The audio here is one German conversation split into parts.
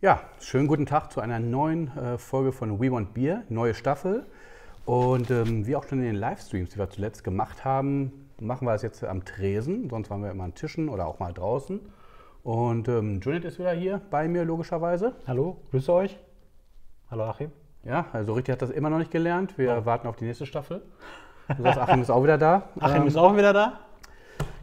Ja, schönen guten Tag zu einer neuen äh, Folge von We Want Beer, neue Staffel. Und ähm, wie auch schon in den Livestreams, die wir zuletzt gemacht haben, machen wir es jetzt am Tresen. Sonst waren wir immer an Tischen oder auch mal draußen. Und ähm, Juliet ist wieder hier bei mir, logischerweise. Hallo, grüße euch. Hallo Achim. Ja, also richtig hat das immer noch nicht gelernt. Wir warten auf die nächste Staffel. Du sagst, Achim ist auch wieder da. Achim Ähm, ist auch wieder da.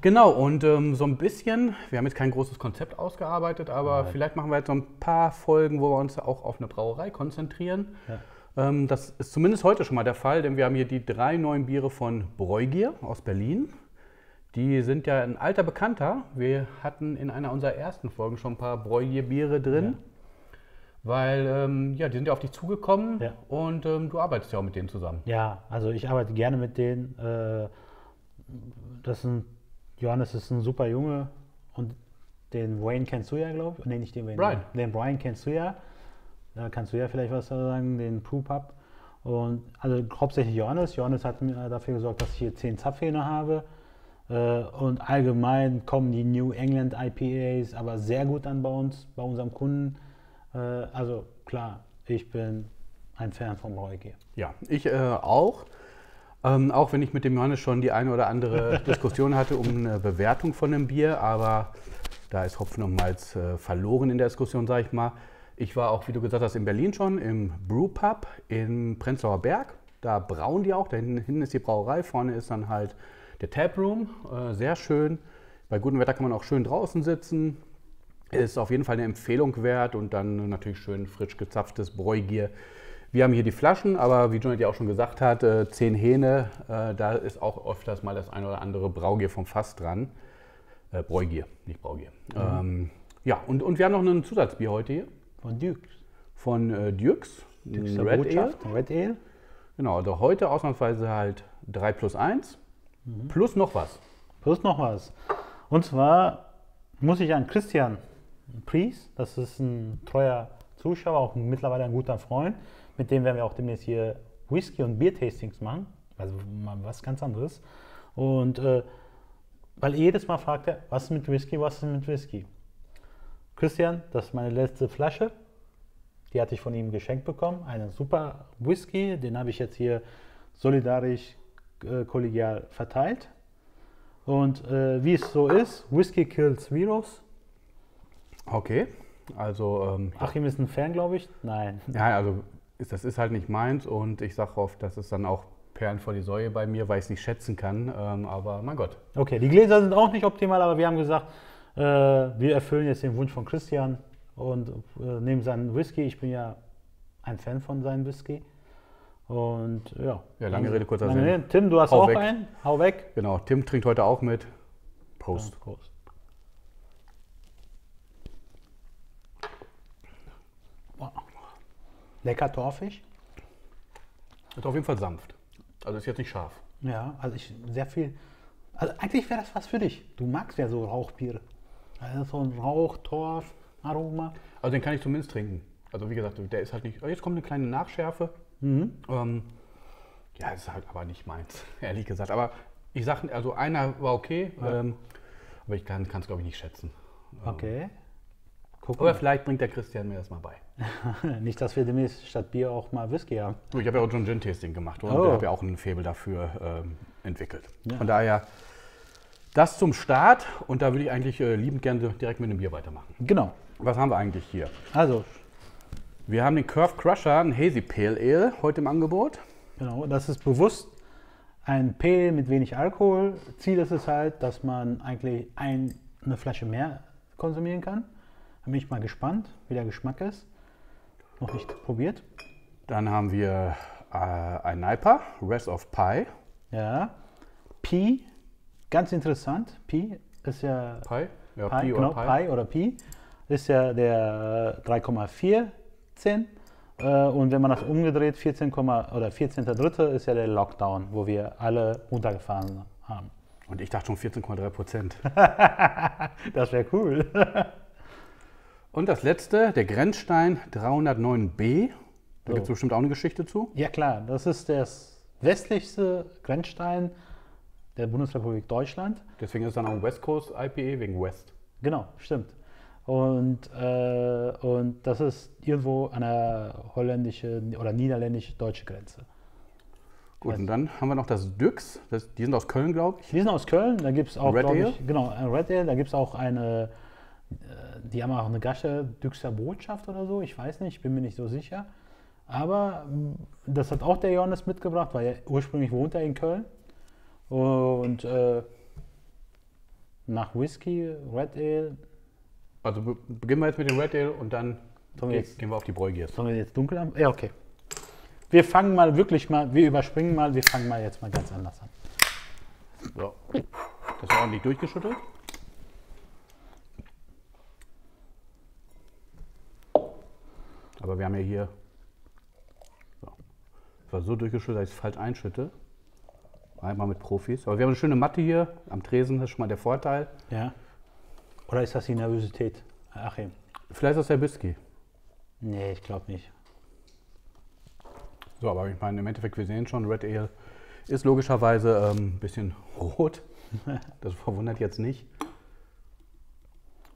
Genau, und ähm, so ein bisschen, wir haben jetzt kein großes Konzept ausgearbeitet, aber vielleicht machen wir jetzt so ein paar Folgen, wo wir uns auch auf eine Brauerei konzentrieren. Ähm, das ist zumindest heute schon mal der Fall, denn wir haben hier die drei neuen Biere von Bräugier aus Berlin. Die sind ja ein alter Bekannter. Wir hatten in einer unserer ersten Folgen schon ein paar Bräugier-Biere drin. Weil, ähm, ja, die sind ja auf dich zugekommen Ja. und ähm, du arbeitest ja auch mit denen zusammen. Ja, also ich arbeite gerne mit denen. Äh, das sind, Johannes ist ein super Junge und den Wayne kennst du ja, glaube ich. Nee, nicht den Wayne. Brian. Den Brian kennst du ja. Da kannst du ja vielleicht was sagen, den Pub Und also hauptsächlich Johannes. Johannes hat mir dafür gesorgt, dass ich hier 10 Zapfhähne habe. Äh, Und allgemein kommen die New England IPAs aber sehr gut an bei uns, bei unserem Kunden. Äh, Also klar, ich bin ein Fan von Bräugier. Ja, ich äh, auch. Ähm, auch wenn ich mit dem Johannes schon die eine oder andere Diskussion hatte um eine Bewertung von einem Bier, aber da ist Hopfen und Malz äh, verloren in der Diskussion, sage ich mal. Ich war auch, wie du gesagt hast, in Berlin schon, im Brewpub in Prenzlauer Berg. Da brauen die auch. Da hinten ist die Brauerei, vorne ist dann halt der Taproom. Äh, sehr schön. Bei gutem Wetter kann man auch schön draußen sitzen. Ist auf jeden Fall eine Empfehlung wert und dann natürlich schön frisch gezapftes Bräugier. Wir haben hier die Flaschen, aber wie Jonathan ja auch schon gesagt hat, äh, zehn Hähne, äh, da ist auch öfters mal das ein oder andere Braugier vom Fass dran. Äh, Bräugier, nicht Braugier. Ähm, ja, und, und wir haben noch ein Zusatzbier heute hier Von Duke. von äh, Dukes, Dukes Red Ale. Botschaft, Red Ale. Genau, also heute ausnahmsweise halt 3 plus 1 plus noch was. Plus noch was. Und zwar muss ich an Christian Pries, das ist ein treuer Zuschauer, auch mittlerweile ein guter Freund, mit dem werden wir auch demnächst hier Whisky- und Bier-Tastings machen. Also mal was ganz anderes. Und äh, weil jedes Mal fragt er, was ist mit Whisky, was ist mit Whisky? Christian, das ist meine letzte Flasche. Die hatte ich von ihm geschenkt bekommen. Einen super Whisky, den habe ich jetzt hier solidarisch, äh, kollegial verteilt. Und äh, wie es so ist, Whisky kills Virus. Okay, also ähm, Achim ist ein Fan, glaube ich. Nein. Ja, also ist, das ist halt nicht meins und ich sage oft, das ist dann auch Perlen vor die Säue bei mir, weil ich es nicht schätzen kann. Ähm, aber mein Gott. Okay, die Gläser sind auch nicht optimal, aber wir haben gesagt, äh, wir erfüllen jetzt den Wunsch von Christian und äh, nehmen seinen Whisky. Ich bin ja ein Fan von seinem Whisky. Und ja. Ja, lange Rede, kurzer Sinn. Tim, du hast Hau auch weg. einen. Hau weg. Genau, Tim trinkt heute auch mit. Prost. Prost. Lecker torfig. Ist auf jeden Fall sanft. Also ist jetzt nicht scharf. Ja, also ich sehr viel. Also eigentlich wäre das was für dich. Du magst ja so Rauchbiere. Also so ein Rauch, Torf, Aroma. Also den kann ich zumindest trinken. Also wie gesagt, der ist halt nicht. Oh, jetzt kommt eine kleine Nachschärfe. Ähm, ja, ist halt aber nicht meins, ehrlich gesagt. Aber ich sage, also einer war okay, ähm, aber ich kann es, glaube ich, nicht schätzen. Okay. Guck Aber mal. vielleicht bringt der Christian mir das mal bei. Nicht, dass wir demnächst statt Bier auch mal Whisky haben. Du, ich habe ja auch schon Gin-Tasting gemacht und Oh. habe ja auch ein Faible dafür ähm, entwickelt. Von daher das zum Start und da würde ich eigentlich äh, liebend gerne direkt mit dem Bier weitermachen. Genau. Was haben wir eigentlich hier? Also, Wir haben den Curve Crusher, ein Hazy Pale Ale, heute im Angebot. genau, das ist bewusst ein Pale mit wenig Alkohol. Ziel ist es halt, dass man eigentlich ein, eine Flasche mehr konsumieren kann. Da bin ich mal gespannt, wie der Geschmack ist. Noch nicht probiert. Dann haben wir äh, ein Niper, Rest of Pie. Ja. Pi, ganz interessant. Pi ist ja Pie? Ja, Pi, Pi genau, oder Pie. Pi oder Pi ist ja der äh, 3,14. Äh, und wenn man das umgedreht, 14, oder 14.3. ist ja der Lockdown, wo wir alle runtergefahren haben. Und ich dachte schon 14,3 Prozent. Das wäre cool. Und das letzte, der Grenzstein 309b. Da So. gibt es bestimmt auch eine Geschichte zu. ja klar, das ist das westlichste Grenzstein der Bundesrepublik Deutschland. Deswegen ist es dann auch ein West Coast IPA wegen West. Genau, stimmt. Und, äh, und das ist irgendwo an der holländischen oder niederländisch-deutsche Grenze. Gut, und dann haben wir noch das Düx. Das, die sind aus Köln, glaube ich. Die sind aus Köln, da gibt es auch, Red ich, genau, ein Red Ale, da gibt es auch eine, die haben auch eine Gasche Düxer Botschaft oder so, ich weiß nicht, bin mir nicht so sicher. Aber mh, das hat auch der Johannes mitgebracht, weil er ursprünglich wohnt er in Köln. Und äh, nach Whisky, Red Ale, Also be beginnen wir jetzt mit dem Red Ale und dann Sollen wir ge- jetzt- gehen wir auf die Bräugiers. sollen wir jetzt dunkel haben? Ja, okay. Wir fangen mal wirklich mal, wir überspringen mal, wir fangen mal jetzt mal ganz anders an. So. Das ist ordentlich durchgeschüttelt. Aber wir haben ja hier. So. Das war so durchgeschüttelt, dass ich es falsch einschütte. Einmal mit Profis. Aber wir haben eine schöne Matte hier am Tresen, das ist schon mal der Vorteil. Ja. Oder ist das die Nervosität, Achim? Vielleicht ist das der Whisky. Nee, ich glaube nicht. So, aber ich meine, im Endeffekt, wir sehen schon, Red Ale ist logischerweise ähm, ein bisschen rot. Das verwundert jetzt nicht.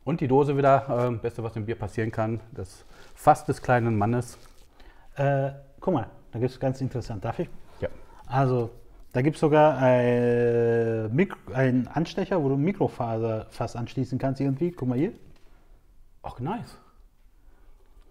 Und die Dose wieder, ähm, Beste, was im Bier passieren kann, das Fass des kleinen Mannes. Äh, guck mal, da gibt es ganz interessant. Darf ich? Ja. Also, da gibt es sogar ein Mik einen Anstecher, wo du Mikrofaser fast anschließen kannst irgendwie. Guck mal hier. Ach, nice.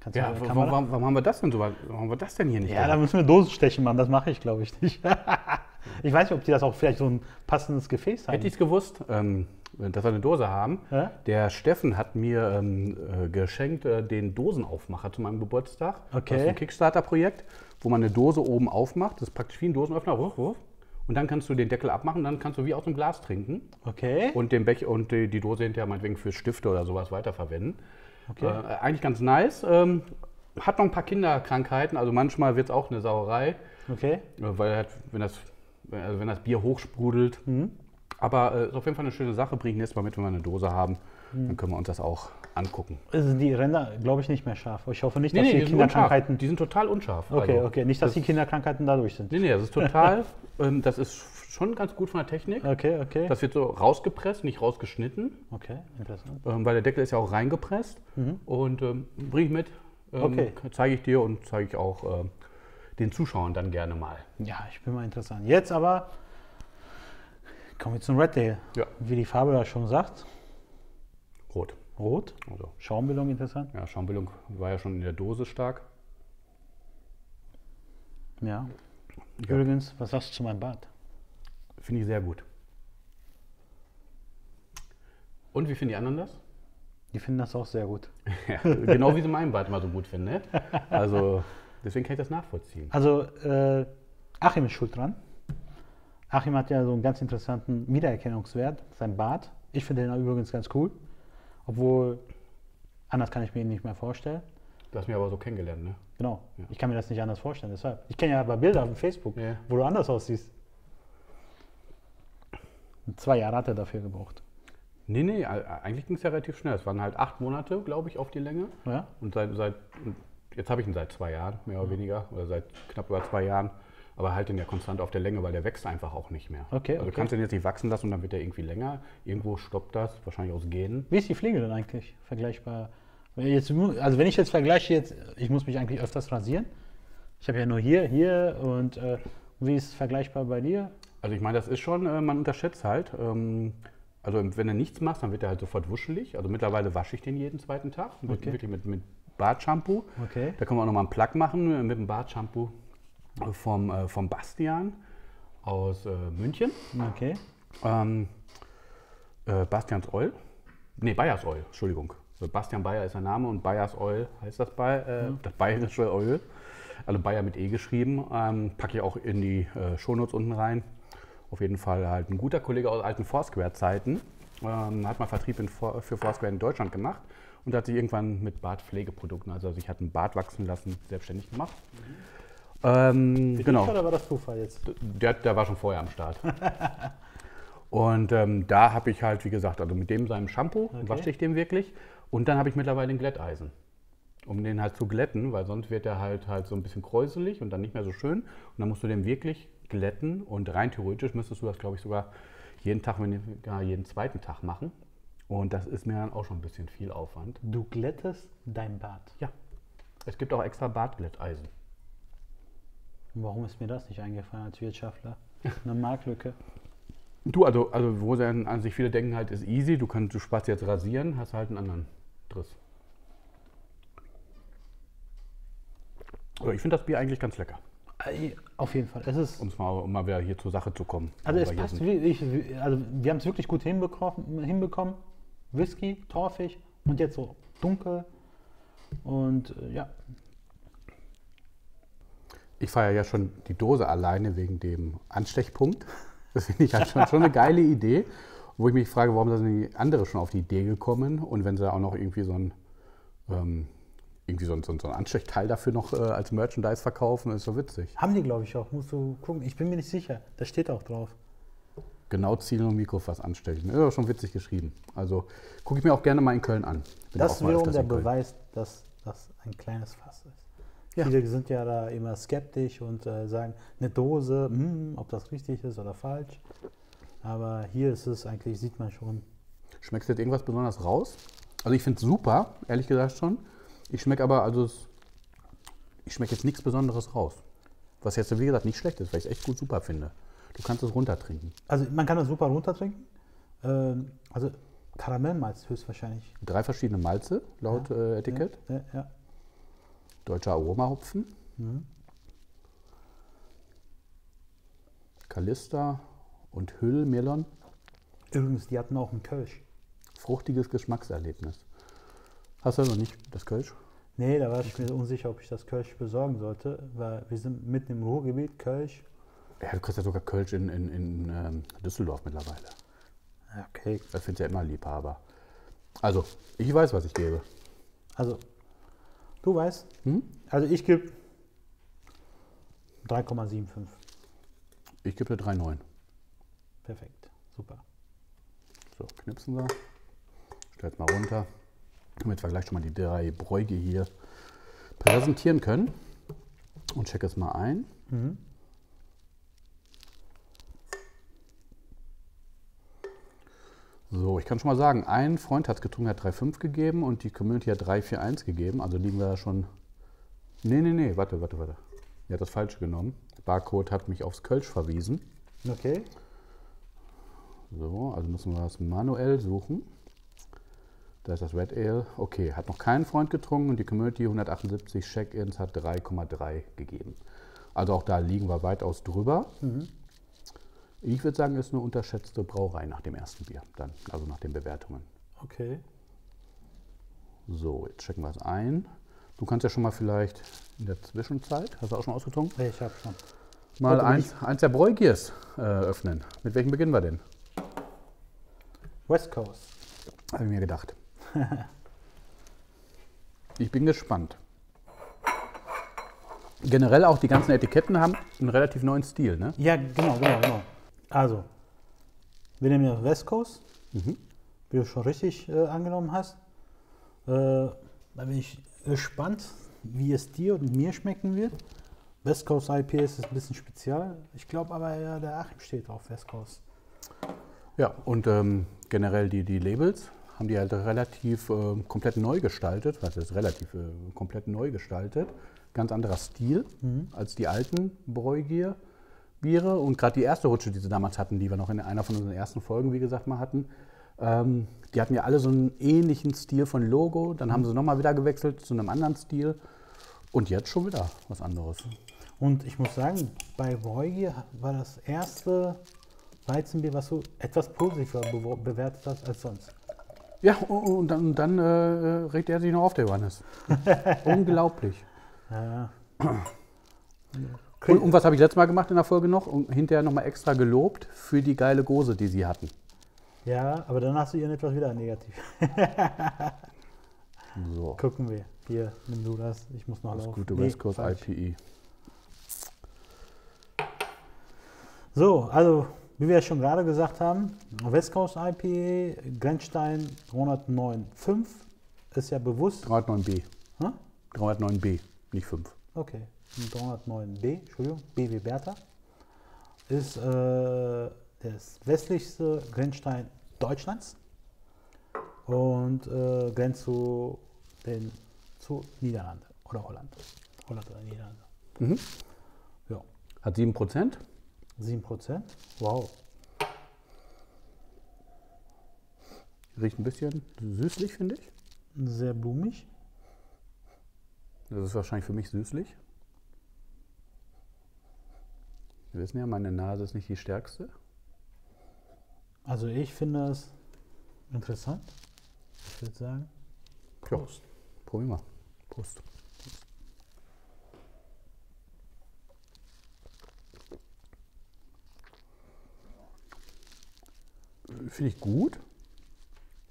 Kannst Ja, warum, warum, warum haben wir das denn so? Warum haben wir das denn hier nicht? ja, da müssen wir Dosenstechen machen. Das mache ich, glaube ich, nicht. ich weiß nicht, ob die das auch vielleicht so ein passendes Gefäß haben. Hätte ich es gewusst, ähm, dass wir eine Dose haben. Ja? Der Steffen hat mir ähm, äh, geschenkt äh, den Dosenaufmacher zu meinem Geburtstag. Okay. Das ist ein Kickstarter-Projekt, wo man eine Dose oben aufmacht. Das ist praktisch wie ein Dosenöffner. Wuff, wuff. Und dann kannst du den Deckel abmachen, dann kannst du wie aus dem Glas trinken Okay. und den Bech und die, die Dose hinterher meinetwegen für Stifte oder sowas weiterverwenden. Okay. Äh, eigentlich ganz nice. Ähm, hat noch ein paar Kinderkrankheiten, also manchmal wird es auch eine Sauerei. okay. Ja, Weil halt, wenn das, also wenn das Bier hochsprudelt. Mhm. Aber äh, ist auf jeden Fall eine schöne Sache. Bringe ich nächstes Mal mit, wenn wir eine Dose haben. Mhm. Dann können wir uns das auch angucken. Sind die Ränder, glaube ich, nicht mehr scharf. Ich hoffe nicht, dass nee, die die unscharf. Kinderkrankheiten. die sind total unscharf. Okay, also, okay. Nicht, dass die Kinderkrankheiten dadurch sind. Nee, nee, das ist total, ähm, das ist schon ganz gut von der Technik. Okay, okay. Das wird so rausgepresst, nicht rausgeschnitten, Okay, interessant. ähm, weil der Deckel ist ja auch reingepresst. Und ähm, bringe ich mit, ähm, Mhm. Okay. zeige ich dir und zeige ich auch ähm, den Zuschauern dann gerne mal. Ja, ich bin mal interessant. Jetzt aber kommen wir zum Red Ale. Ja. Wie die Farbe da schon sagt, Rot. rot. Also, Schaumbildung interessant. ja, Schaumbildung war ja schon in der Dose stark. Ja. Ja. Übrigens, was sagst du zu meinem Bart? Finde ich sehr gut. Und wie finden die anderen das? Die finden das auch sehr gut. Ja, genau wie sie meinen Bart mal so gut finden. Ne? Also deswegen kann ich das nachvollziehen. Also, äh, Achim ist schuld dran. Achim hat ja so einen ganz interessanten Wiedererkennungswert, sein Bart. Ich finde den übrigens ganz cool. Obwohl, anders kann ich mir ihn nicht mehr vorstellen. Du hast mich aber so kennengelernt, ne? Genau. Ja. Ich kann mir das nicht anders vorstellen. Deshalb. Ich kenne ja aber Bilder auf Facebook, Ja. wo du anders aussiehst. Und zwei Jahre hat er dafür gebraucht. Nee, nee, eigentlich ging es ja relativ schnell. Es waren halt acht Monate, glaube ich, auf die Länge. Ja? Und seit, seit und jetzt habe ich ihn seit zwei Jahren, mehr oder weniger, oder seit knapp über zwei Jahren. Aber halt den ja konstant auf der Länge, weil der wächst einfach auch nicht mehr. Okay, Also du okay. kannst den jetzt nicht wachsen lassen und dann wird er irgendwie länger. Irgendwo stoppt das, wahrscheinlich aus Genen. Wie ist die Pflege denn eigentlich vergleichbar? Jetzt, also wenn ich jetzt vergleiche, jetzt, ich muss mich eigentlich öfters rasieren. Ich habe ja nur hier, hier und äh, wie ist es vergleichbar bei dir? Also ich meine, das ist schon, äh, man unterschätzt halt. Ähm, also wenn du nichts machst, dann wird er halt sofort wuschelig. Also mittlerweile wasche ich den jeden zweiten Tag, mit, Okay. wirklich mit, mit Bartshampoo. Okay. Da können wir auch nochmal einen Plug machen äh, mit dem Bartshampoo vom, äh, vom Bastian aus äh, München. Okay. Ähm, äh, Bastians Oil. Nee, Bayers Oil, Entschuldigung. Bastian Bayer ist der Name und Bayers Oil heißt das, bei, äh, das bayerische Öl. Also Bayer mit E geschrieben. Ähm, packe ich auch in die äh, Shownotes unten rein. Auf jeden Fall halt ein guter Kollege aus alten Foursquare-Zeiten. Ähm, hat mal Vertrieb in, für Foursquare in Deutschland gemacht und hat sich irgendwann mit Bartpflegeprodukten, also sich hat einen Bart wachsen lassen, selbstständig gemacht. Ähm, Für genau. dich oder war das Zufall jetzt? Der, der war schon vorher am Start. Und ähm, da habe ich halt, wie gesagt, also mit dem seinem Shampoo Okay. wasche ich den wirklich. Und dann habe ich mittlerweile ein Glätteisen. Um den halt zu glätten, weil sonst wird er halt halt so ein bisschen kräuselig und dann nicht mehr so schön. Und dann musst du den wirklich glätten und rein theoretisch müsstest du das, glaube ich, sogar jeden Tag, wenn nicht gar jeden zweiten Tag machen. Und das ist mir dann auch schon ein bisschen viel Aufwand. Du glättest dein Bad. Ja. Es gibt auch extra Badglätteisen. Warum ist mir das nicht eingefallen als Wirtschaftler? Eine Marktlücke. Du, also, also wo dann an sich viele denken halt, ist easy, du kannst, du sparst jetzt rasieren, hast halt einen anderen Driss. Also ich finde das Bier eigentlich ganz lecker, Auf jeden Fall. Es ist, um's mal, um mal wieder hier zur Sache zu kommen. also es passt wirklich, also wir haben es wirklich gut hinbekommen, hinbekommen. Whisky, torfig und jetzt so dunkel. Und äh, ja, Ich feiere ja schon die Dose alleine wegen dem Anstechpunkt. Das finde ich halt schon, schon eine geile Idee. Wo ich mich frage, warum sind die andere schon auf die Idee gekommen? Und wenn sie da auch noch irgendwie so ein, ähm, irgendwie so ein, so ein, Anstechteil dafür noch äh, als Merchandise verkaufen, ist so witzig. haben die glaube ich auch. Musst du gucken. Ich bin mir nicht sicher. Da steht auch drauf. Genau zielen und Mikrofass anstechen. Ist auch schon witzig geschrieben. Also gucke ich mir auch gerne mal in Köln an. Bin Das ist wiederum der. Beweis, dass das ein kleines Fass ist. Ja. Viele sind ja da immer skeptisch und äh, sagen, eine Dose, hm, ob das richtig ist oder falsch. Aber hier ist es eigentlich, sieht man schon. Schmeckst du jetzt irgendwas besonders raus? Also ich finde es super, ehrlich gesagt schon. Ich schmecke aber, also es, ich schmecke jetzt nichts Besonderes raus. Was jetzt, wie gesagt, nicht schlecht ist, weil ich es echt gut super finde. Du kannst es runtertrinken. Also man kann das super runtertrinken. Ähm, also Karamellmalz höchstwahrscheinlich. Drei verschiedene Malze laut äh, Etikett. Ja, ja. Deutscher Aromahopfen. Mhm. Kalista und Hüll Melon. Übrigens, die hatten auch einen Kölsch. Fruchtiges Geschmackserlebnis. Hast du noch nicht das Kölsch? Nee, da war ich mir unsicher, ob ich das Kölsch besorgen sollte, weil wir sind mitten im Ruhrgebiet, Kölsch. Ja, du kriegst ja sogar Kölsch in, in, in ähm, Düsseldorf mittlerweile. Okay. Das findest ja immer Liebhaber. Also, ich weiß, was ich gebe. Also, du weißt, Hm? also ich gebe 3,75. Ich gebe dir 3,9. Perfekt, super. So, knipsen wir. Stell's mal runter, damit wir gleich schon mal die drei Bräuge hier präsentieren können. Und check es mal ein. Mhm. So, ich kann schon mal sagen, ein Freund hat es getrunken, hat 3,5 gegeben und die Community hat 3,41 gegeben. Also liegen wir da schon. Nee, nee, nee, warte, warte, warte. Er hat das Falsche genommen. Barcode hat mich aufs Kölsch verwiesen. Okay. So, also müssen wir das manuell suchen. Da ist das Red Ale. Okay, hat noch kein Freund getrunken und die Community 178 Check-ins hat 3,3 gegeben. Also auch da liegen wir weitaus drüber. Ich würde sagen, ist eine unterschätzte Brauerei nach dem ersten Bier, dann, also nach den Bewertungen. Okay. So, jetzt checken wir es ein. Du kannst ja schon mal vielleicht in der Zwischenzeit, hast du auch schon ausgetrunken, Ich habe schon. mal eins, eins der Bräugiers äh, öffnen. Mit welchem beginnen wir denn? West Coast. Habe ich mir gedacht. ich bin gespannt. Generell auch die ganzen Etiketten haben einen relativ neuen Stil, ne? Ja, genau, genau, genau. Also, wir nehmen ja West Coast, wie du schon richtig äh, angenommen hast. Äh, da bin ich gespannt, wie es dir und mir schmecken wird. West Coast IPA ist ein bisschen spezial. Ich glaube aber, ja, der Achim steht auf West Coast. Ja, und ähm, generell die, die Labels haben die halt relativ ähm, komplett neu gestaltet. Was ist relativ äh, komplett neu gestaltet? Ganz anderer Stil als die alten Bräugier. Biere und gerade die erste Rutsche, die sie damals hatten, die wir noch in einer von unseren ersten Folgen, wie gesagt, mal hatten, ähm, die hatten ja alle so einen ähnlichen Stil von Logo. Dann haben sie nochmal wieder gewechselt zu einem anderen Stil und jetzt schon wieder was anderes. Und ich muss sagen, bei Bräugier war das erste Weizenbier, was du etwas positiver bewo- bewertet hast als sonst. Ja, und dann, dann äh, regt er sich noch auf, der Johannes. Unglaublich. Ja. Und, und was habe ich letztes Mal gemacht in der Folge noch? Und hinterher nochmal extra gelobt für die geile Gose, die sie hatten. ja, aber dann hast du ihren etwas wieder negativ. So, Gucken wir. Hier, nimm du das. Ich muss noch das laufen. gute Nee, West Coast. IPE. So, also wie wir ja schon gerade gesagt haben, West Coast IPA, Grenzstein 309.5 ist ja bewusst. 309B. Hä? 309B, nicht 5. Okay, 309b, Entschuldigung, B wie Bertha, ist äh, das westlichste Grenzstein Deutschlands. und äh, grenzt zu den zu Niederlande oder Holland. Holland oder Niederlande. Mhm. Ja, Hat 7%. 7 Prozent. Wow. Riecht ein bisschen süßlich, finde ich. Sehr blumig. Das ist wahrscheinlich für mich süßlich. Wir wissen ja, meine Nase ist nicht die stärkste. Also ich finde es interessant. Ich würde sagen. Prost. Probieren wir. Prost. Finde ich gut.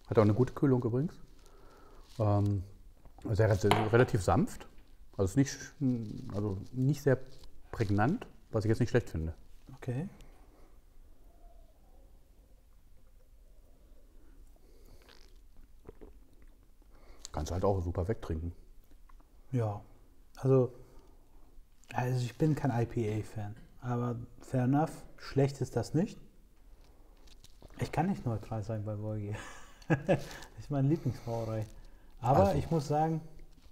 Hat auch eine gute Kühlung übrigens. Ähm, sehr, relativ sanft. Also, nicht, also nicht sehr prägnant, was ich jetzt nicht schlecht finde. Okay. Kannst halt auch super wegtrinken. Ja. Also, also ich bin kein IPA-Fan. Aber fair enough. Schlecht ist das nicht. Ich kann nicht neutral sein bei Wolgi. das ist meine Lieblingsbrauerei. Aber Also. ich muss sagen,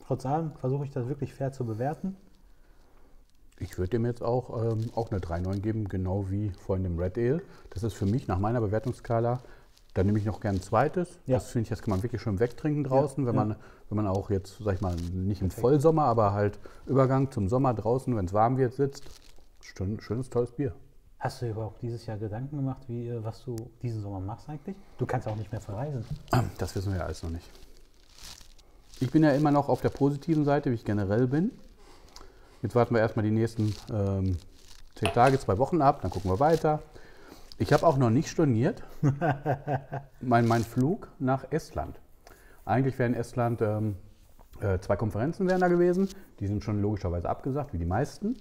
trotz allem versuche ich das wirklich fair zu bewerten. Ich würde dem jetzt auch, ähm, auch eine 3,9 geben, genau wie vorhin dem Red Ale. Das ist für mich nach meiner Bewertungsskala, da nehme ich noch gern ein zweites. Ja. Das finde ich, das kann man wirklich schön wegtrinken draußen, wenn, ja. Man, wenn man auch jetzt, sag ich mal, nicht im Vollsommer, aber halt Übergang zum Sommer draußen, wenn es warm wird, sitzt. Schön, schönes, tolles Bier. Hast du dir überhaupt dieses Jahr Gedanken gemacht, wie, äh, was du diesen Sommer machst eigentlich? Du kannst auch nicht mehr verreisen. Das wissen wir ja alles noch nicht. Ich bin ja immer noch auf der positiven Seite, wie ich generell bin. Jetzt warten wir erstmal die nächsten ähm, zehn Tage, zwei Wochen ab, dann gucken wir weiter. Ich habe auch noch nicht storniert mein, mein Flug nach Estland. Eigentlich wären in Estland ähm, äh, zwei Konferenzen wären da gewesen. Die sind schon logischerweise abgesagt, wie die meisten.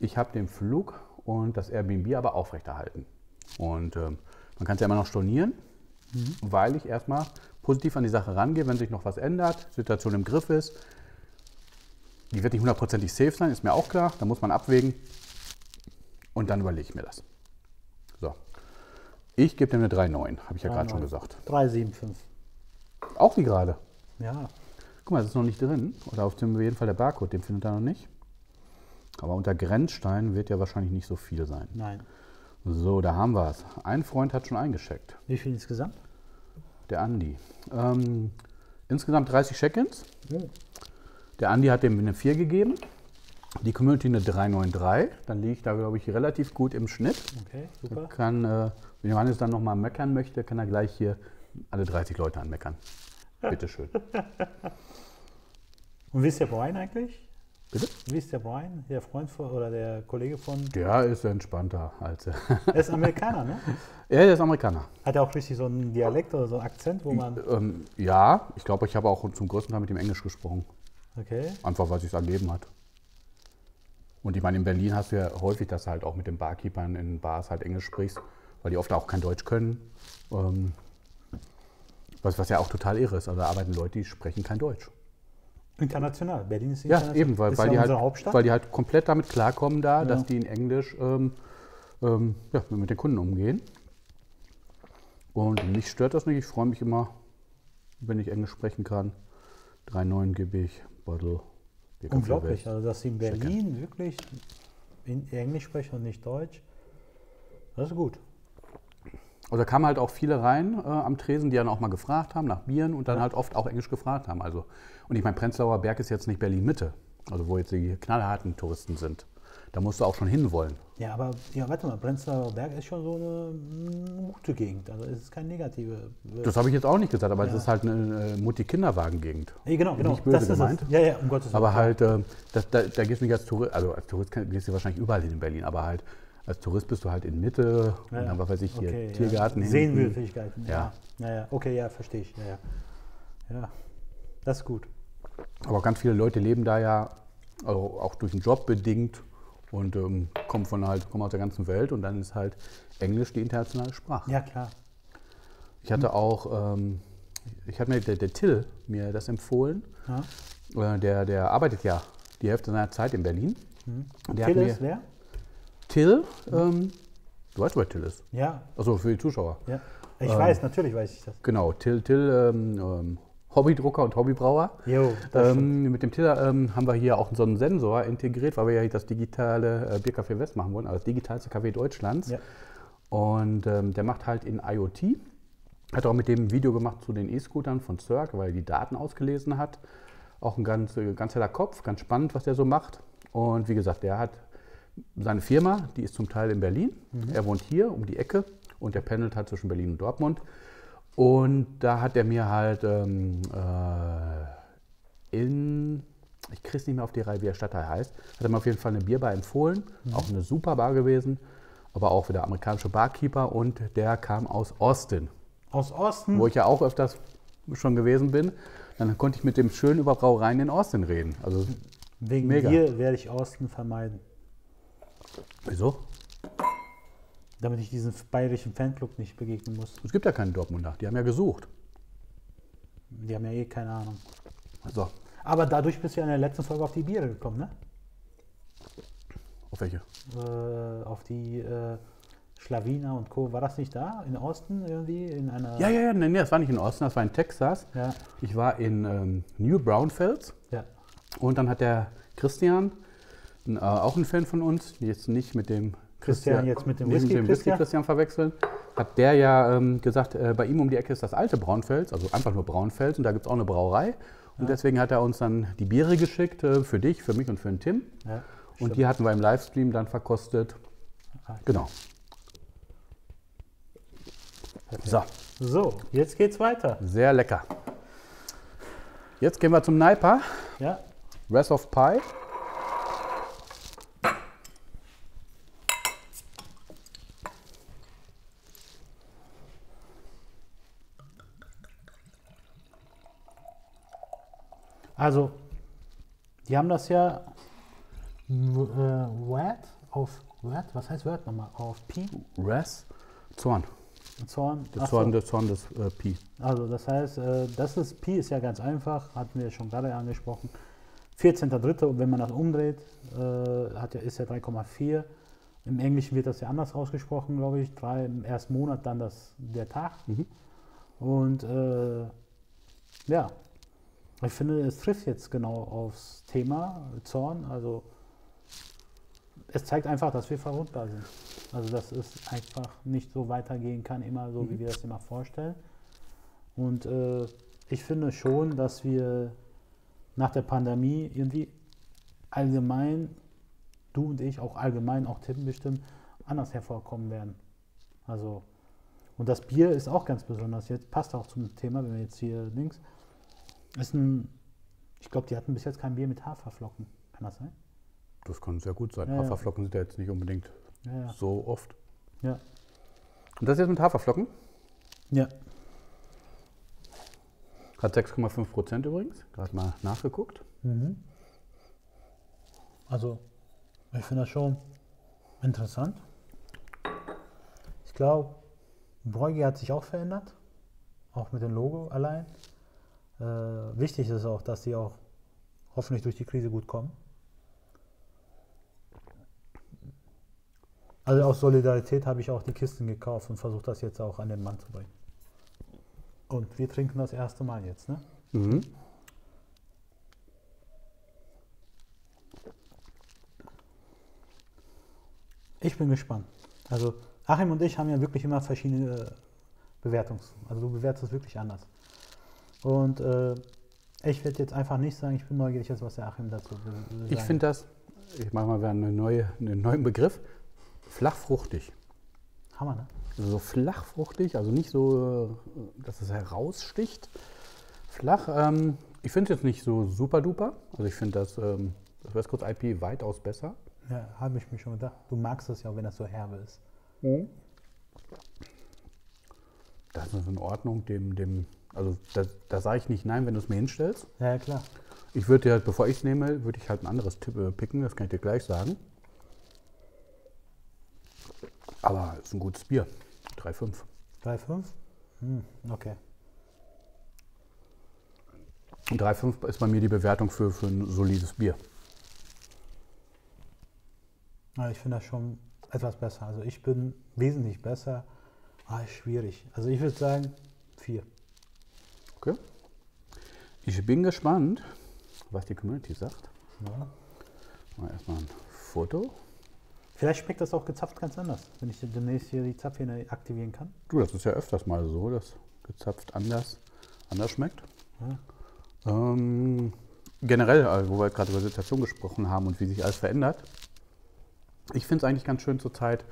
Ich habe den Flug und das Airbnb aber aufrechterhalten. Und ähm, man kann es ja immer noch stornieren, weil ich erstmal positiv an die Sache rangehe, wenn sich noch was ändert, Situation im Griff ist. Die wird nicht hundertprozentig safe sein, ist mir auch klar. Da muss man abwägen. Und dann überlege ich mir das. So. Ich gebe dem eine 3,9, habe ich ja gerade schon 3,9. gesagt. 375. Auch wie gerade. Ja. Guck mal, das ist noch nicht drin. Oder auf dem jeden Fall der Barcode, den findet er noch nicht. Aber unter Grenzstein wird ja wahrscheinlich nicht so viel sein. Nein. So, da haben wir es. Ein Freund hat schon eingescheckt. Wie viel insgesamt? Der Andi. Ähm, insgesamt 30 Check-ins. Oh. Der Andi hat dem eine 4 gegeben. Die Community eine 393. Dann liege ich da, glaube ich, relativ gut im Schnitt. Okay, super. Kann, äh, wenn Johannes dann nochmal meckern möchte, kann er gleich hier alle 30 Leute anmeckern. Bitteschön. Und wie ist der Brian eigentlich? Bitte? Wie ist der Brian, der Freund von, oder der Kollege von. Der ist entspannter als er. Er ist Amerikaner, ne? Er ist Amerikaner. Hat er auch richtig so einen Dialekt oder so einen Akzent, wo man. Ähm, ja, ich glaube, ich habe auch zum größten Teil mit ihm Englisch gesprochen. Okay. Einfach, weil es sich ergeben hat. Und ich meine, in Berlin hast du ja häufig, dass du halt auch mit den Barkeepern in Bars halt Englisch sprichst, weil die oft auch kein Deutsch können. Ähm, was, was ja auch total irre ist. Also da arbeiten Leute, die sprechen kein Deutsch. International. Berlin ist Ja, international. eben, weil, weil, ja die halt, Hauptstadt. weil die halt komplett damit klarkommen da, Ja. dass die in Englisch ähm, ähm, ja, mit den Kunden umgehen. Und mich stört das nicht. Ich freue mich immer, wenn ich Englisch sprechen kann. 3,9 gebe ich, Kaffee Unglaublich, also dass sie in Berlin wirklich in Englisch sprechen und nicht Deutsch. Das ist gut. Also da kamen halt auch viele rein äh, am Tresen, die dann auch mal gefragt haben nach Bieren und dann halt oft auch Englisch gefragt haben. Also, und ich meine, Prenzlauer Berg ist jetzt nicht Berlin-Mitte, also wo jetzt die knallharten Touristen sind. Da musst du auch schon hinwollen. Ja, aber ja, warte mal, Prenzlauer Berg ist schon so eine mm, gute Gegend. Also es ist keine negative. Das habe ich jetzt auch nicht gesagt, aber es Ja. ist halt eine äh, Mutti-Kinderwagen-Gegend. Nee, genau, genau. Nicht böse das ist gemeint. Es. Ja, ja, um Gottes Willen. Aber halt, äh, das, da, da gehst du nicht als Tourist, also als Tourist gehst du wahrscheinlich überall hin in Berlin, aber halt als Tourist bist du halt in Mitte Ja, und dann, was weiß ich, hier, okay, Tiergarten ja. Sehenswürdigkeiten. Ja. Ja. ja, ja. Okay, ja, verstehe ich. Ja, ja. ja, das ist gut. Aber ganz viele Leute leben da ja auch, auch durch den Job bedingt und ähm, kommen von halt, kommen aus der ganzen Welt und dann ist halt Englisch die internationale Sprache. Ja, klar. Ich hatte auch, ähm, ich hatte mir der, der Till mir das empfohlen. Ja. Äh, der, der arbeitet ja die Hälfte seiner Zeit in Berlin. Der hat Till mir- ist wer? Till, ähm, du weißt, wer Till ist. Ja, Also für die Zuschauer. ja. Ich Ähm. weiß, natürlich weiß ich das. Genau, Till, Till ähm, ähm, Hobbydrucker und Hobbybrauer. Jo. Ähm, mit dem Till ähm, haben wir hier auch so einen Sensor integriert, weil wir ja das digitale äh, Biercafé West machen wollen, also das digitalste Café Deutschlands. Ja. Und ähm, der macht halt in IoT. Hat auch mit dem Video gemacht zu den E-Scootern von Cirque, weil er die Daten ausgelesen hat. Auch ein ganz, äh, ganz heller Kopf, ganz spannend, was der so macht. Und wie gesagt, der hat seine Firma, die ist zum Teil in Berlin. Er wohnt hier um die Ecke und der pendelt halt zwischen Berlin und Dortmund. Und da hat er mir halt ähm, äh, in, ich kriege es nicht mehr auf die Reihe, wie der Stadtteil heißt, hat er mir auf jeden Fall eine Bierbar empfohlen. Auch eine super Bar gewesen, aber auch wieder amerikanische Barkeeper und der kam aus Austin, Aus Osten. wo ich ja auch öfters schon gewesen bin. Dann konnte ich mit dem schön über Brauereien in Austin reden. Also, Wegen mega. dir werde ich Osten vermeiden. wieso? Damit ich diesen bayerischen Fanclub nicht begegnen muss. Es gibt ja keinen Dortmunder, die haben ja gesucht. Die haben ja eh keine Ahnung. So, Aber dadurch bist du ja in der letzten Folge auf die Biere gekommen, ne? auf welche? Äh, auf die äh, Schlawiner und Co. War das nicht da? In Osten irgendwie? In einer. Ja, ja, ja, nee, nee, das war nicht in Austin, das war in Texas. Ja. Ich war in ähm, New Braunfels. ja. Und dann hat der Christian, äh, auch ein Fan von uns, jetzt nicht mit dem Christian jetzt mit dem Whisky mit dem Whisky Christian? Christian verwechseln, hat der ja ähm, gesagt, äh, bei ihm um die Ecke ist das alte Braunfels, also einfach nur Braunfels und da gibt es auch eine Brauerei. Und deswegen hat er uns dann die Biere geschickt äh, für dich, für mich und für den Tim. ja. Und die hatten wir im Livestream dann verkostet. Ah, Genau. So, So, jetzt geht's weiter. sehr lecker. Jetzt gehen wir zum Naipa, Ja. Rest of Pie. Also, die haben das ja äh, Word auf Word, was heißt Word nochmal? Auf Pi? Res, Zorn. Zorn? Der so. Zorn, der Zorn des äh, Pi. Also das heißt, äh, das ist Pi ist ja ganz einfach, hatten wir schon gerade angesprochen. 14.3. und wenn man das umdreht, äh, hat ja, ist ja 3,4. Im Englischen wird das ja anders ausgesprochen, glaube ich. Drei im ersten Monat, dann das, der Tag. Mhm. Und äh, ja, ich finde, es trifft jetzt genau aufs Thema Zorn. Also es zeigt einfach, dass wir verwundbar sind. Also dass es einfach nicht so weitergehen kann, immer so, wie wir das immer vorstellen. Und äh, ich finde schon, dass wir nach der Pandemie irgendwie allgemein, du und ich, auch allgemein, auch Tim bestimmt, anders hervorkommen werden. Also, und das Bier ist auch ganz besonders. Jetzt passt auch zum Thema, wenn wir jetzt hier links. Ist ein, ich glaube, die hatten bis jetzt kein Bier mit Haferflocken. Kann das sein? Das kann sehr gut sein. Ja, ja. Haferflocken sind ja jetzt nicht unbedingt Ja, ja. so oft. Ja. Und das jetzt mit Haferflocken? ja. Hat 6,5 Prozent übrigens. Gerade mal nachgeguckt. Mhm. Also, ich finde das schon interessant. Ich glaube, Breugi hat sich auch verändert, auch mit dem Logo allein. Äh, wichtig ist auch, dass die auch hoffentlich durch die Krise gut kommen. Also aus Solidarität habe ich auch die Kisten gekauft und versuche das jetzt auch an den Mann zu bringen. Und wir trinken das erste Mal jetzt, ne? Mhm. Ich bin gespannt. Also Achim und ich haben ja wirklich immer verschiedene äh, Bewertungs. Also du bewertest es wirklich anders. Und äh, ich werde jetzt einfach nicht sagen, ich bin neugierig, was der Achim dazu will. Ich finde das, ich mache mal wieder eine neue, einen neuen Begriff, flachfruchtig. Hammer, ne? Also so flachfruchtig, also nicht so, äh, dass es heraussticht. Flach, ähm, ich finde es jetzt nicht so super duper. Also ich finde das, ähm, das West Coast IP weitaus besser. Ja, habe ich mir schon gedacht. Du magst es ja auch, wenn das so herbe ist. Das ist in Ordnung, dem, dem, also da, da sage ich nicht nein, wenn du es mir hinstellst. Ja, klar. Ich würde dir, bevor ich es nehme, würde ich halt ein anderes Tipp äh, picken, das kann ich dir gleich sagen. Aber es ist ein gutes Bier. 3,5. 3,5? Hm, okay. Und 3,5 ist bei mir die Bewertung für, für ein solides Bier. Ja, ich finde das schon etwas besser. Also ich bin wesentlich besser Ah, schwierig. Also ich würde sagen vier. Okay. Ich bin gespannt, was die Community sagt. Ja. Mal erstmal ein Foto. Vielleicht schmeckt das auch gezapft ganz anders, wenn ich demnächst hier die Zapfhähne aktivieren kann. Du, das ist ja öfters mal so, dass gezapft anders, anders schmeckt. Ja. Ähm, generell, also wo wir gerade über Situation gesprochen haben und wie sich alles verändert. Ich finde es eigentlich ganz schön zur Zeit,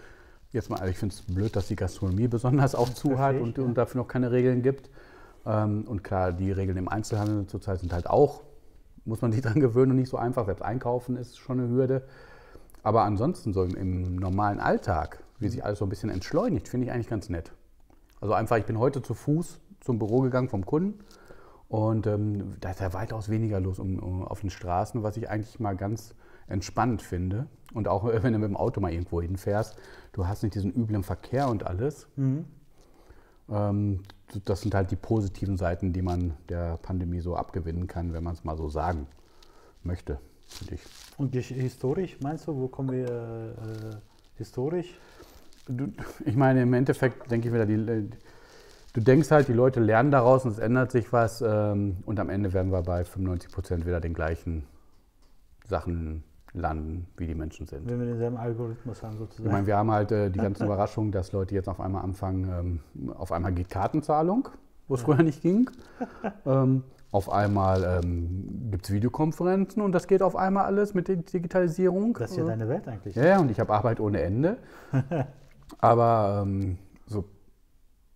jetzt mal, also ich finde es blöd, dass die Gastronomie besonders auch zu hat und, ja. und dafür noch keine Regeln gibt. Ähm, und klar, die Regeln im Einzelhandel zurzeit sind halt auch, muss man sich dran gewöhnen und nicht so einfach. Selbst einkaufen ist schon eine Hürde. Aber ansonsten so im, im normalen Alltag, wie sich alles so ein bisschen entschleunigt, finde ich eigentlich ganz nett. Also einfach, ich bin heute zu Fuß zum Büro gegangen vom Kunden und ähm, da ist ja weitaus weniger los um, um, auf den Straßen, was ich eigentlich mal ganz entspannt finde. Und auch wenn du mit dem Auto mal irgendwo hinfährst, du hast nicht diesen üblen Verkehr und alles. Ähm, das sind halt die positiven Seiten, die man der Pandemie so abgewinnen kann, wenn man es mal so sagen möchte, finde ich. Und historisch, meinst du, wo kommen wir äh, historisch? Du, ich meine, im Endeffekt denke ich wieder, die, du denkst halt, die Leute lernen daraus und es ändert sich was ähm, und am Ende werden wir bei 95 Prozent wieder den gleichen Sachen landen, wie die Menschen sind. Wenn wir denselben Algorithmus haben Ich sozusagen. meine, wir haben halt äh, die ganzen Überraschungen, dass Leute jetzt auf einmal anfangen, ähm, auf einmal geht Kartenzahlung, wo es früher nicht ging. ähm, auf einmal ähm, gibt es Videokonferenzen und das geht auf einmal alles mit der Digitalisierung. das ist ja deine Welt eigentlich. Ja, ja, und ich habe Arbeit ohne Ende. Aber ähm, so,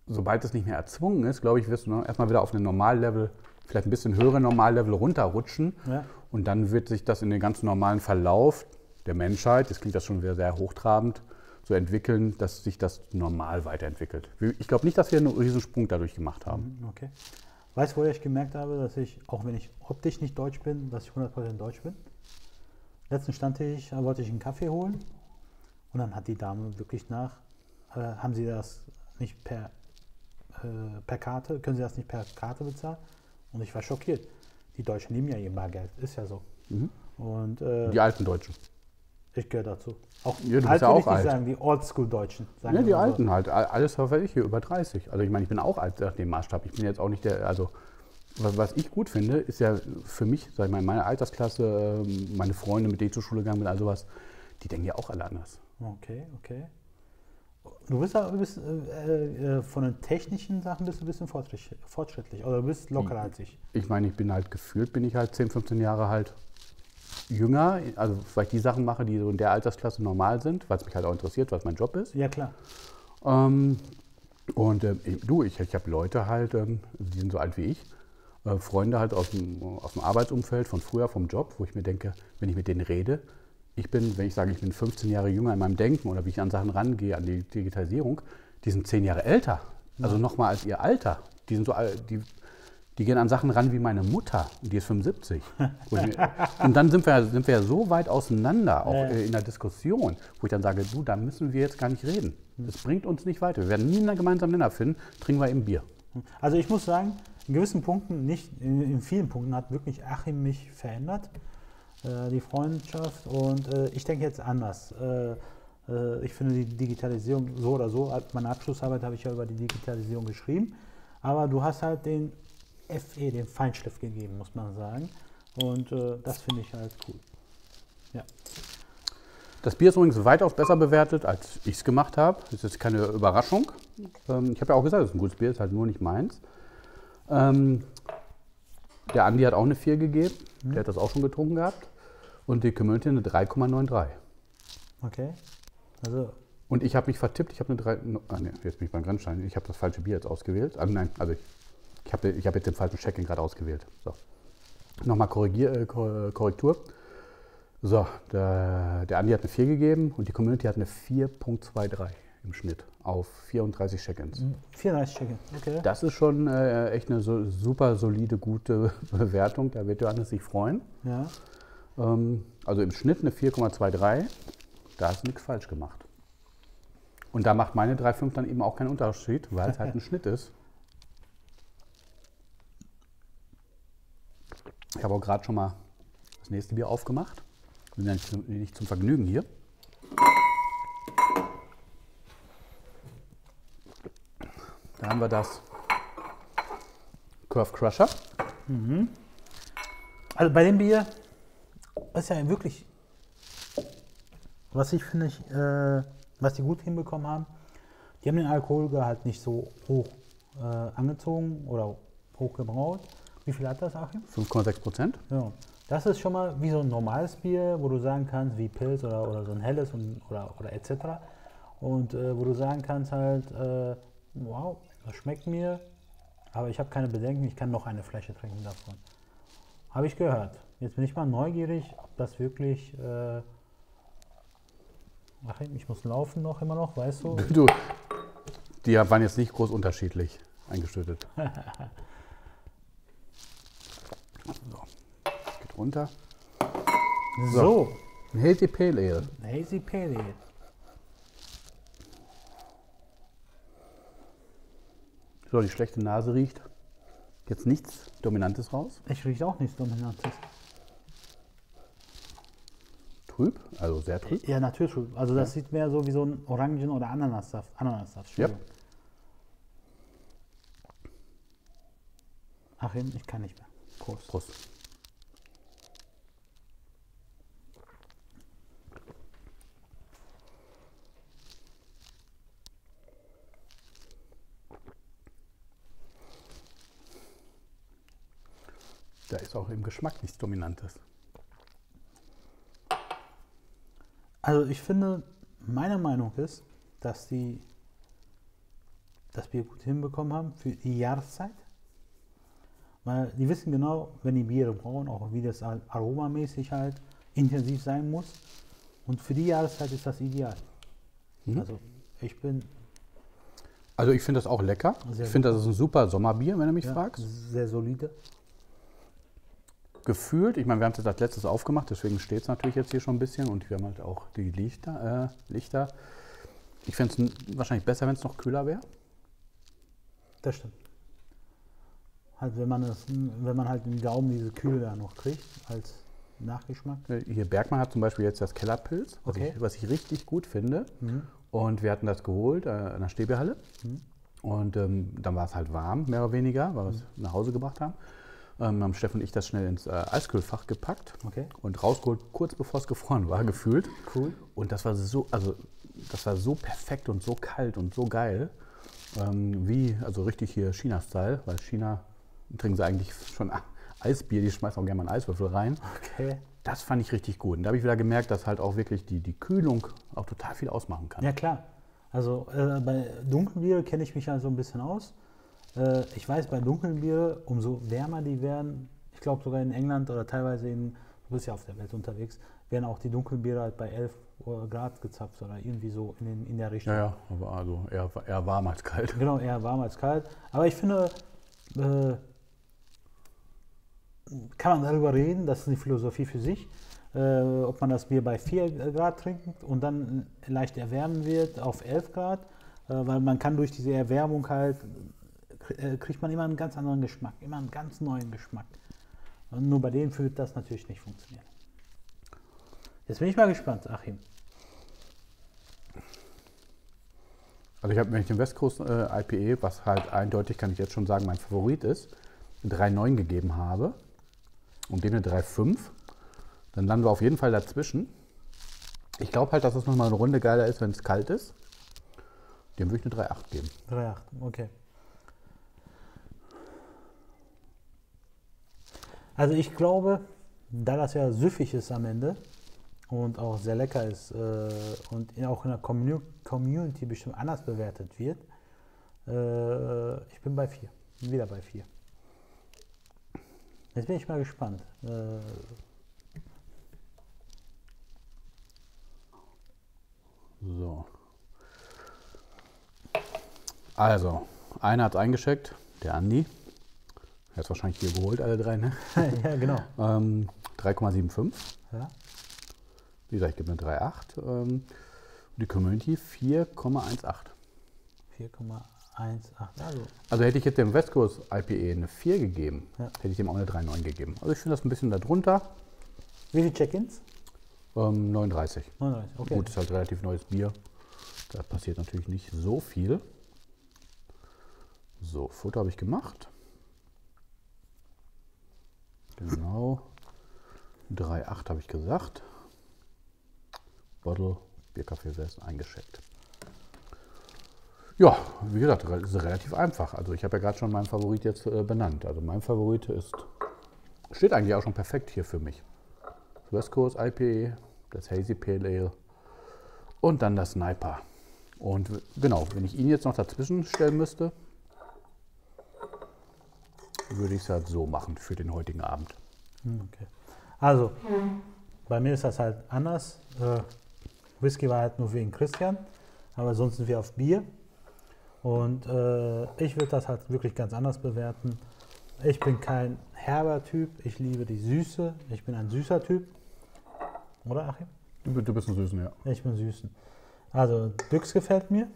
sobald es nicht mehr erzwungen ist, glaube ich, wirst du erstmal wieder auf ein Normallevel, vielleicht ein bisschen höhere Normallevel runterrutschen. Ja. Und dann wird sich das in den ganz normalen Verlauf der Menschheit, das klingt das schon wieder sehr hochtrabend, so entwickeln, dass sich das normal weiterentwickelt. Ich glaube nicht, dass wir einen Riesensprung dadurch gemacht haben. Okay. Weißt du, wo ich gemerkt habe, dass ich, auch wenn ich optisch nicht deutsch bin, dass ich 100% deutsch bin? Letzten Stammtisch äh, wollte ich einen Kaffee holen und dann hat die Dame wirklich nach, äh, haben Sie das nicht per, äh, per Karte, können Sie das nicht per Karte bezahlen? Und ich war schockiert. Die Deutschen nehmen ja ihr Bargeld, ist ja so. Und äh, Die alten Deutschen. ich gehöre dazu. Auch Ja, du alt ja auch alt. sagen, die Oldschool-Deutschen. Ja, die mal so. Alten halt. All- Alles, was ich hier, über 30. Also ich meine, ich bin auch alt nach dem Maßstab. Ich bin jetzt auch nicht der, also was, was ich gut finde, ist ja für mich, sag ich mal, meine Altersklasse, ähm, meine Freunde, mit denen ich zur Schule gegangen bin, all sowas, die denken ja auch alle anders. Okay, okay. Du bist, du bist äh, äh, von den technischen Sachen bist du ein bisschen fortschritt- fortschrittlich oder du bist lockerer als ich. Ich meine, ich bin halt gefühlt, bin ich halt 10, 15 Jahre halt jünger, also weil ich die Sachen mache, die so in der Altersklasse normal sind, weil es mich halt auch interessiert, was mein Job ist. Ja, klar. Ähm, und ähm, ich- du, ich, ich habe Leute halt, ähm, die sind so alt wie ich, äh, Freunde halt aus dem, aus dem Arbeitsumfeld von früher, vom Job, wo ich mir denke, wenn ich mit denen rede, ich bin, wenn ich sage, ich bin 15 Jahre jünger in meinem Denken oder wie ich an Sachen rangehe, an die Digitalisierung, die sind 10 Jahre älter. Also nochmal als ihr Alter. Die sind so die, die gehen an Sachen ran wie meine Mutter, die ist 75. Wo ich mir, und dann sind wir, sind wir so weit auseinander, auch Ja. äh, in der Diskussion, wo ich dann sage, du, da müssen wir jetzt gar nicht reden. Das bringt uns nicht weiter. Wir werden nie einen gemeinsamen Nenner finden, trinken wir eben Bier. Also ich muss sagen, in gewissen Punkten, nicht in, in vielen Punkten hat wirklich Achim mich verändert, äh, die Freundschaft und äh, ich denke jetzt anders. Äh, äh, ich finde die Digitalisierung so oder so, meine Abschlussarbeit habe ich ja über die Digitalisierung geschrieben, aber du hast halt den FE, den Feinschliff gegeben, muss man sagen und äh, das finde ich halt cool. Ja. Das Bier ist übrigens weitaus besser bewertet, als ich es gemacht habe. Das ist jetzt keine Überraschung. Ähm, ich habe ja auch gesagt, es ist ein gutes Bier, ist halt nur nicht meins. Ähm, der Andi hat auch eine 4 gegeben. Der hat das auch schon getrunken gehabt. Und die Community eine 3,93. Okay. Also Und ich habe mich vertippt, ich habe eine 3. Ah, nee, jetzt bin ich beim Grenzstein. Ich habe das falsche Bier jetzt ausgewählt. Ah, nein, also ich, ich habe ich hab jetzt den falschen Check-in gerade ausgewählt. So. Nochmal Korrigier, äh, Kor- Korrektur. So, der, der Andi hat eine 4 gegeben und die Community hat eine 4.23 im Schnitt auf 34 Check-ins. 34 Check-in. Okay. Das ist schon äh, echt eine so, super solide, gute Bewertung. Da wird Johannes sich freuen. Ja. Ähm, also im Schnitt eine 4,23. Da ist nichts falsch gemacht. Und da macht meine 3,5 dann eben auch keinen Unterschied, weil es halt ein Schnitt ist. Ich habe auch gerade schon mal das nächste Bier aufgemacht. Sind ja nicht zum, Vergnügen hier. haben wir das Curve Crusher. Also bei dem Bier ist ja wirklich, was ich finde, ich, äh, was die gut hinbekommen haben, die haben den Alkoholgehalt nicht so hoch äh, angezogen oder hoch gebraut. Wie viel hat das, Achim? 5,6 Prozent. Ja. Das ist schon mal wie so ein normales Bier, wo du sagen kannst, wie Pilz oder, oder so ein helles und, oder, oder etc. Und äh, wo du sagen kannst halt, äh, wow, das schmeckt mir, aber ich habe keine Bedenken, ich kann noch eine Flasche trinken davon. Habe ich gehört. Jetzt bin ich mal neugierig, ob das wirklich. Äh, ach, ich muss laufen noch immer noch, weißt du? Du, die waren jetzt nicht groß unterschiedlich eingeschüttet. so. Geht runter. So, Ein Hazy Pale Ale. Hazy Pale Ale. So, die schlechte Nase riecht jetzt nichts Dominantes raus. Ich rieche auch nichts Dominantes. Trüb, also sehr trüb. Ja, natürlich. Also das sieht mehr so wie so ein Orangen- oder Ananassaft. Ananassaft. Ja. Achim, ich kann nicht mehr. Prost. Prost. Da ist auch im Geschmack nichts Dominantes. Also ich finde, meine Meinung ist, dass die das Bier gut hinbekommen haben für die Jahreszeit. Weil die wissen genau, wenn die Biere brauen, auch wie das aromamäßig halt intensiv sein muss. Und für die Jahreszeit ist das ideal. Mhm. Also ich bin Also ich finde das auch lecker. Ich finde, das ist ein super Sommerbier, wenn du mich ja, fragst. sehr solide. Gefühlt, ich meine, wir haben es als letztes aufgemacht, deswegen steht es natürlich jetzt hier schon ein bisschen und wir haben halt auch die Lichter. Äh, Lichter. Ich fände es wahrscheinlich besser, wenn es noch kühler wäre. Das stimmt. Halt, wenn man, das, wenn man halt im Gaumen diese Kühle da noch kriegt, als Nachgeschmack. Äh, Hier Bergmann hat zum Beispiel jetzt das Kellerpilz, was, Okay. ich, was ich richtig gut finde. Mhm. Und wir hatten das geholt äh, in der Stäbehalle. Und ähm, dann war es halt warm, mehr oder weniger, weil wir es nach Hause gebracht haben. Ähm, haben Steffen und ich das schnell ins äh, Eiskühlfach gepackt Okay. und rausgeholt, kurz bevor es gefroren war, gefühlt. Cool. Und das war so, also das war so perfekt und so kalt und so geil. Ähm, wie, also richtig hier China-Style, weil China trinken sie eigentlich schon Eisbier, die schmeißen auch gerne mal einen Eiswürfel rein. Okay. Das fand ich richtig gut. Und da habe ich wieder gemerkt, dass halt auch wirklich die, die Kühlung auch total viel ausmachen kann. Ja, klar. Also äh, bei dunklen Biere kenne ich mich ja so ein bisschen aus. Äh, ich weiß, bei dunklen Biere, umso wärmer die werden, ich glaube sogar in England oder teilweise in, du bist ja auf der Welt unterwegs, werden auch die dunklen Biere halt bei 11 Grad gezapft oder irgendwie so in, den, in der Richtung. Ja, ja, aber also eher, eher warm als kalt. Genau, eher warm als kalt. Aber ich finde, äh, kann man darüber reden, das ist eine Philosophie für sich, äh, ob man das Bier bei 4 Grad trinkt und dann leicht erwärmen wird auf 11 Grad, äh, weil man kann durch diese Erwärmung halt, äh, kriegt man immer einen ganz anderen Geschmack, immer einen ganz neuen Geschmack. Und nur bei denen wird das natürlich nicht funktionieren. Jetzt bin ich mal gespannt, Achim. Also ich habe, wenn ich den West Coast äh, IPA, was halt eindeutig, kann ich jetzt schon sagen, mein Favorit ist, eine 3,9 gegeben habe und den eine 3,5, dann landen wir auf jeden Fall dazwischen. Ich glaube halt, dass es nochmal eine Runde geiler ist, wenn es kalt ist. Dem würde ich eine 3,8 geben. 3,8, okay. Also ich glaube, da das ja süffig ist am Ende und auch sehr lecker ist äh, und in- auch in der Commu Community bestimmt anders bewertet wird, äh, ich bin bei 4. Wieder bei 4. Jetzt bin ich mal gespannt. Äh, So. Also, einer hat eingeschickt, der Andi. Er hat wahrscheinlich hier geholt, alle drei, ne? ja, genau. Ähm, 3,75. Ja. Wie gesagt, ich gebe eine 3,8. Ähm, die Community 4,18. 4,18. Also, Also hätte ich jetzt dem West Coast IPA eine 4 gegeben, Ja. hätte ich dem auch eine 3,9 gegeben. Also ich finde das ein bisschen darunter. wie viele Check-ins? Ähm, 39. 39, okay. Gut, ist halt relativ neues Bier. Da passiert natürlich nicht so viel. So, Foto habe ich gemacht. Genau. 3,8 habe ich gesagt. Bottle, Bierkaffee West eingeschickt. Ja, wie gesagt, ist relativ einfach. Also ich habe ja gerade schon meinen Favorit jetzt äh, benannt. Also mein Favorit ist, steht eigentlich auch schon perfekt hier für mich. West Coast IPA, das Hazy Pale Ale und dann das Sniper. Und genau, wenn ich ihn jetzt noch dazwischen stellen müsste, würde ich es halt so machen für den heutigen Abend. Hm, Okay. Also, bei mir ist das halt anders. Äh, Whisky war halt nur wegen Christian, aber sonst sind wir auf Bier. Und äh, ich würde das halt wirklich ganz anders bewerten. Ich bin kein herber Typ, ich liebe die Süße. Ich bin ein süßer Typ. Oder Achim? Du, du bist ein Süßen, ja. Ich bin süßen. Also Düx gefällt mir.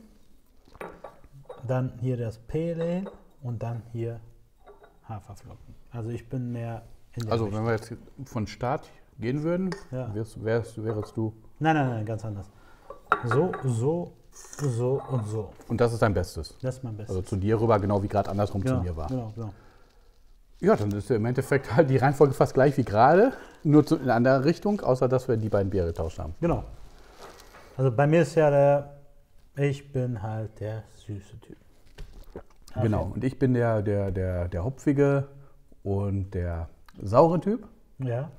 Dann hier das Pale Ale und dann hier Haferflocken. Also ich bin mehr Also wenn wir jetzt von Start gehen würden, Ja. wärst, wärst, wärst du. Nein, nein, nein, ganz anders. So, so, so und so. Und das ist dein Bestes. Das ist mein Bestes. Also zu dir rüber, genau wie gerade andersrum genau, zu mir war. Genau, genau. Ja, dann ist im Endeffekt halt die Reihenfolge fast gleich wie gerade, nur zu, in eine andere Richtung, außer dass wir die beiden Biere getauscht haben. Genau. Also bei mir ist ja der, ich bin halt der süße Typ. Okay. Genau. Und ich bin der, der, der, der hopfige und der saure Typ. Ja,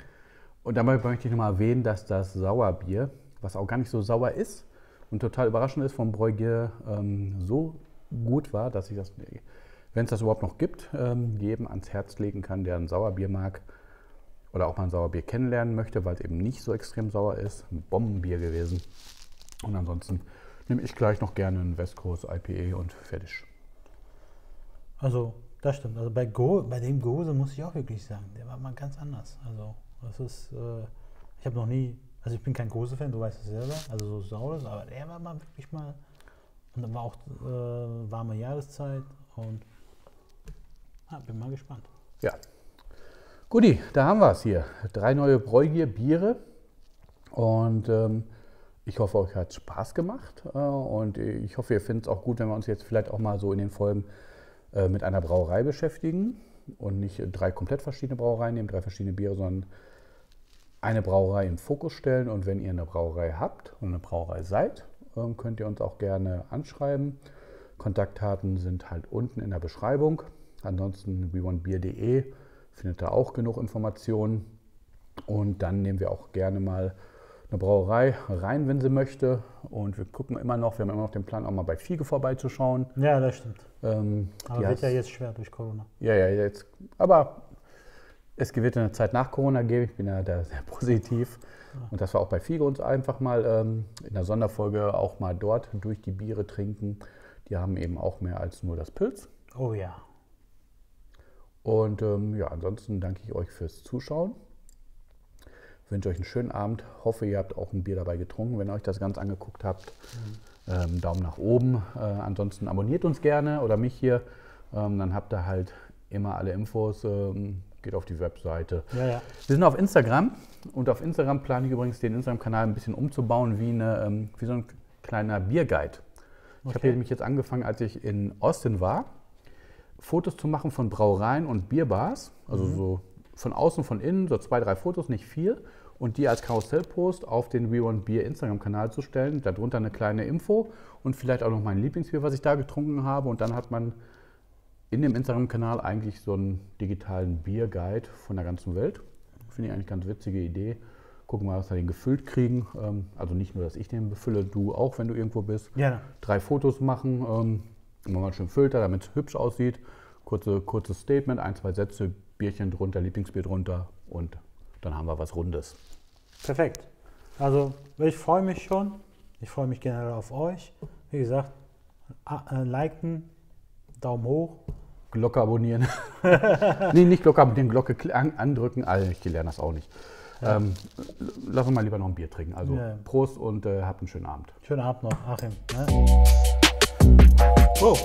Und dabei möchte ich nochmal erwähnen, dass das Sauerbier, was auch gar nicht so sauer ist und total überraschend ist vom Bräugier, ähm, so gut war, dass ich das, wenn es das überhaupt noch gibt, ähm, jedem ans Herz legen kann, der ein Sauerbier mag oder auch mal ein Sauerbier kennenlernen möchte, weil es eben nicht so extrem sauer ist. Ein Bombenbier gewesen. Und ansonsten nehme ich gleich noch gerne ein West Coast IPA und fertig. also das stimmt. Also bei, Go, bei dem Gose muss ich auch wirklich sagen, der war mal ganz anders. Also das ist, äh, ich habe noch nie, also ich bin kein Gose-Fan, du weißt es selber, also so saures, aber der war mal wirklich mal, und dann war auch äh, warme Jahreszeit und ah, bin mal gespannt. Ja. Guti, da haben wir es hier. Drei neue Bräugier Biere. Und ähm, ich hoffe, euch hat Spaß gemacht. Äh, und ich hoffe, ihr findet es auch gut, wenn wir uns jetzt vielleicht auch mal so in den Folgen mit einer Brauerei beschäftigen. Und nicht drei komplett verschiedene Brauereien nehmen, drei verschiedene Biere, sondern eine Brauerei im Fokus stellen. Und wenn ihr eine Brauerei habt und eine Brauerei seid, ähm, könnt ihr uns auch gerne anschreiben. Kontaktdaten sind halt unten in der Beschreibung. Ansonsten weonebeer.de findet da auch genug Informationen. Und dann nehmen wir auch gerne mal eine Brauerei rein, wenn sie möchte. Und wir gucken immer noch, wir haben immer noch den Plan, auch mal bei Fiege vorbeizuschauen. Ja, das stimmt. Ähm, Aber wird ja jetzt schwer durch Corona. ja, ja, jetzt. Aber es wird eine Zeit nach Corona geben. Ich bin ja da sehr positiv. Und dass wir auch bei Fiege uns einfach mal ähm, in der Sonderfolge auch mal dort durch die Biere trinken. Die haben eben auch mehr als nur das Pilz. Oh ja. Und ähm, ja, ansonsten danke ich euch fürs Zuschauen. Wünsche euch einen schönen Abend. Hoffe, ihr habt auch ein Bier dabei getrunken, wenn ihr euch das ganz angeguckt habt. Ähm, Daumen nach oben. Äh, ansonsten abonniert uns gerne oder mich hier. Ähm, dann habt ihr halt immer alle Infos. Ähm, geht auf die Webseite. Ja, ja. Wir sind auf Instagram und auf Instagram plane ich übrigens den Instagram-Kanal ein bisschen umzubauen wie, eine, ähm, wie so ein kleiner Bierguide. Ich habe Okay. nämlich jetzt angefangen, als ich in Austin war, Fotos zu machen von Brauereien und Bierbars. Also so von außen, von innen, so zwei, drei Fotos, nicht viel. Und die als Karussellpost auf den We Want Beer Instagram-Kanal zu stellen. Darunter eine kleine Info und vielleicht auch noch mein Lieblingsbier, was ich da getrunken habe. Und dann hat man in dem Instagram-Kanal eigentlich so einen digitalen Bierguide von der ganzen Welt. Finde ich eigentlich ganz witzige Idee. Gucken wir mal, was wir den gefüllt kriegen. Ähm, Also nicht nur, dass ich den befülle, du auch, wenn du irgendwo bist. Gerne. Drei Fotos machen, ähm, immer mal schön Filter, damit es hübsch aussieht. Kurze, kurzes Statement, ein, zwei Sätze, Bierchen drunter, Lieblingsbier drunter und dann haben wir was Rundes. Perfekt. Also ich freue mich schon. Ich freue mich generell auf euch. Wie gesagt, äh, liken, Daumen hoch. Glocke abonnieren. nee, nicht Glocke abonnieren, Glocke andrücken. Also ich lerne das auch nicht. Ähm, lass uns mal lieber noch ein Bier trinken. Also Ja. Prost und äh, habt einen schönen Abend. Schönen Abend noch, Achim. Ne? Oh.